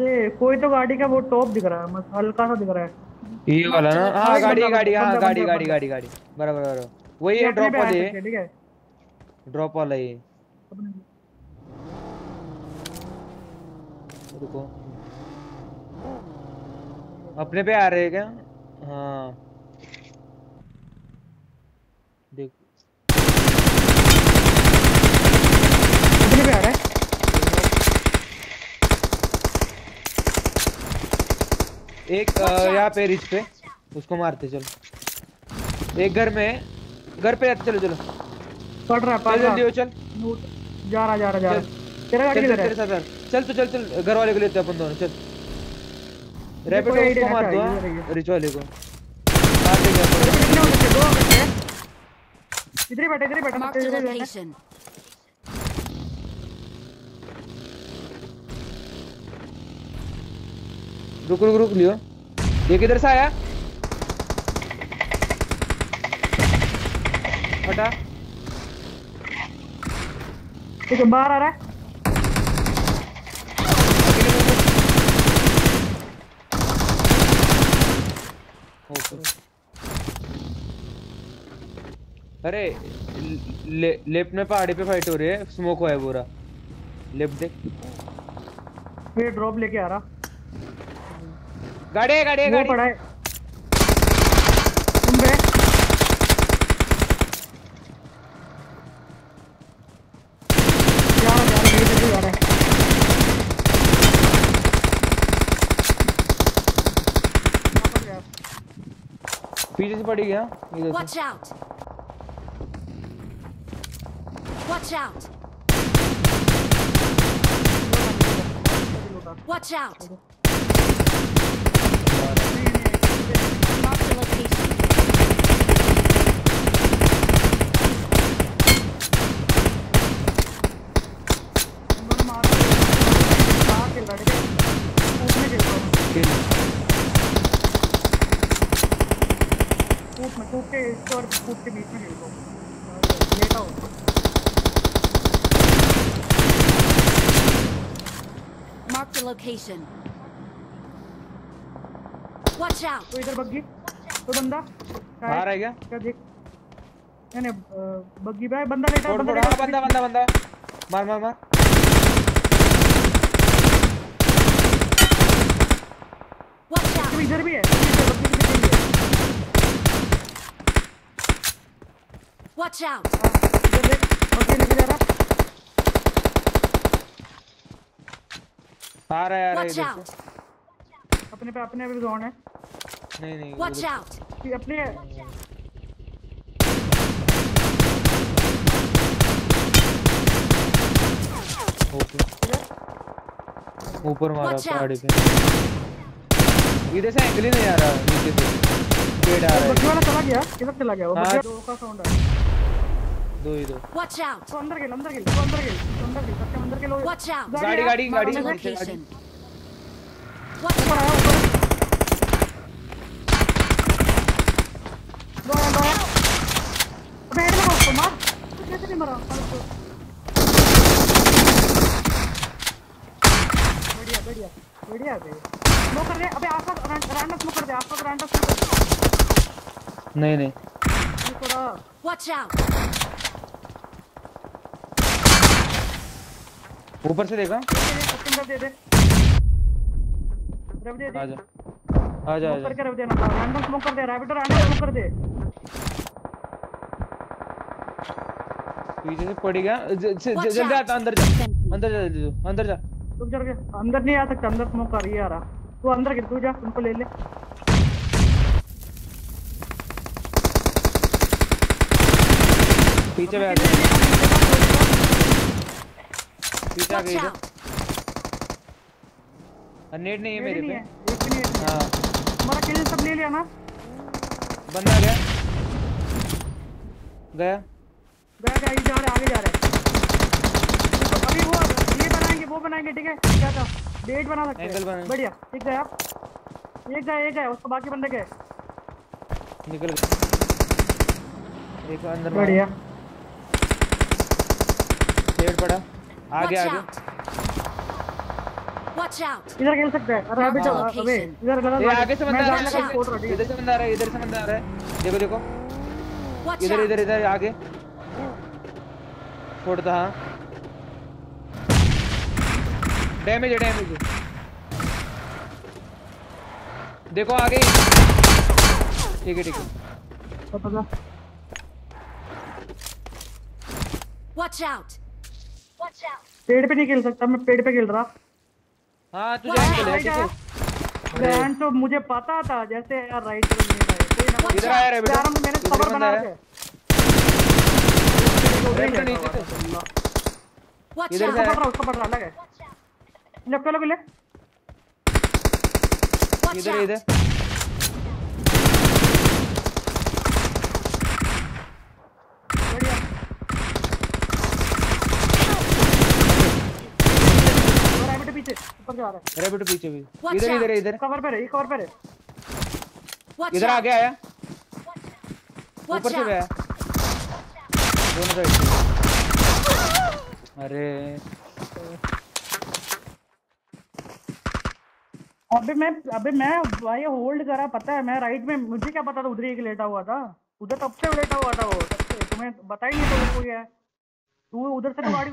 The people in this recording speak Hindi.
ये कोई तो गाड़ी का वो टॉप दिख रहा है मस्त हल्का सा दिख रहा है। ये वाला ना? हाँ गाड़ी गाड़ी हाँ गाड़ी गाड़ी गाड़ी गाड़ी। बराबर बराबर। वही है ड्रॉप वाले। है ठीक है? ड्रॉप वाला ये। रुको। अपने पे आ रहे हैं क्या? हाँ देख अपने पे आ रहा है एक यहाँ पे रिच पे। उसको मारते चलो। एक घर में घर पे आते चलो चलो। पड़ रहा है पड़ जल्दी हो चल। जा रहा जा रहा जा रहा। तेरा गाड़ी चल किधर है? तेरे साथ आ। चल तो चल चल। घर वाले को लेते अपन दोनों चल। रैपिड उसको मार दो था, हाँ। रिच वाले को। मार? दो इधर ही बैठे इधर ही बैठे रुक रुक रुक लियो। ये किधर से आया। हटा ठीक है बाहर आ रहा है। अरे ले, लेफ़्ट में पहाड़ी पे फाइट हो रही है। स्मोक हुआ है पूरा। लेफ़्ट देख। ये ड्रॉप लेके आ रहा। गाड़ी है गाड़ी। है गाड़ी पड़ा है। तुम है गया। पीछे से पड़ी गया इधर से। Watch out! Watch out! Watch out! Marked a location. दोनों मार बाहर खेल रहा है ठीक है कूद में खेल रहा हूँ किल में के इसको और कूद के बीच में रहा लेटा हूँ Marked a location. Watch out! तो इधर बग्गी तो बंदा आ रहा है क्या क्या देख नहीं नहीं बग्गी पे बंदा लेटा है, बंदा लेटा हाँ। बंदा बंदा बंदा मार मार मार Watch out! तो इधर भी है इधर बग्गी के पीछे भी है Watch out! आ रहा है आ रहा है अपने पे अपने पे जोन है। नहीं नहीं Watch उधर- out! अपने ऊपर मारा पहाड़ी पे। इधर से एंगल ही नहीं आ रहा नीचे से। पेड़ आ रहा है। चला गया किधर चला गया वो हाँ। दो का साउंड है। दो ही दो Watch out! तो अंदर गेल अंदर गेल तो अंदर गेल तो अंदर गेल सबके अंदर गेल वो- Watch out! गाड़ी गाड़ी गाड़ी गाड़ी! आया ऊपर दो है दो अबे हेड लगा उसको मार। कैसे नहीं मरा बढ़िया बढ़िया बढ़िया बे स्मोक कर दे। अबे आसपास रैंडम स्मोक कर दे आसपास रैंडम स्मोक नहीं नहीं। थोड़ा Watch out! ऊपर से देखा? दे दे दे दे। रब दे दे आजा आजा। आजा करके रब देना रैंडम स्मोक कर दे रैबिट रैंडम स्मोक कर दे। पीछे से पड़ गया। जल्दी आता अंदर जा. अंदर जा अंदर जा। तुम चल के अंदर नहीं आ सकता अंदर स्मोक कर रही है यार तू अंदर गिर तू जा उनको ले ले। पीछे बैठ पीछे आ गई out! नेट नहीं है मेरे पे। एक भी नहीं है। हाँ। हमारा किल सब ले लिया ना? बंदा गया। गया। गया गया जा रहा आगे जा रहा। है अभी वो ये बनाएँगे वो बनाएँगे ठीक है? क्या था? बेट बना सकते हैं। बढ़िया। ठीक है आप एक गया एक गया उसको बाकी बंदे गए। निकल गए। एक अंदर बढ़िया। पेड़ पड़ा। आगे आगे। इधर खेल सकते हैं। अरे अभी Location. अबे इधर गलत ये आगे से बंदा आ रहा है इधर से बंदा आ रहा है इधर से बंदा आ रहा है। देखो देखो। इधर इधर इधर आगे। फोड़ता हाँ। डैमेज है डैमेज है। देखो आगे। ठीक है ठीक है। पता था Watch out! Watch out! पेड़ पे नहीं खेल सकता मैं पेड़ पे खेल रहा। हाँ तुझे है? है। है तो मुझे पता था जैसे यार राइट इधर आया रे बेटा। यार मैंने कवर बना रखे नीचे से इधर से पड़ रहा उसको पड़ रहा अलग है। लेफ़्ट वाला ले इधर इधर बढ़िया और आई बेटे पीछे ऊपर जा रहा है। रे बेटा पीछे भी। इधर इधर इधर। कवर पे रहे कवर पे रहे इधर out! आगे आया ऊपर से! आया दोनों साइड अरे। अबे मैं अबे मैं भाई होल्ड करा पता है मैं राइट में मुझे क्या पता था उधर एक लेटा हुआ था? उधर तब से लेटा हुआ था वो। तुम्हें बता ही नहीं तो कोई है। तू उधर से तो गाड़ी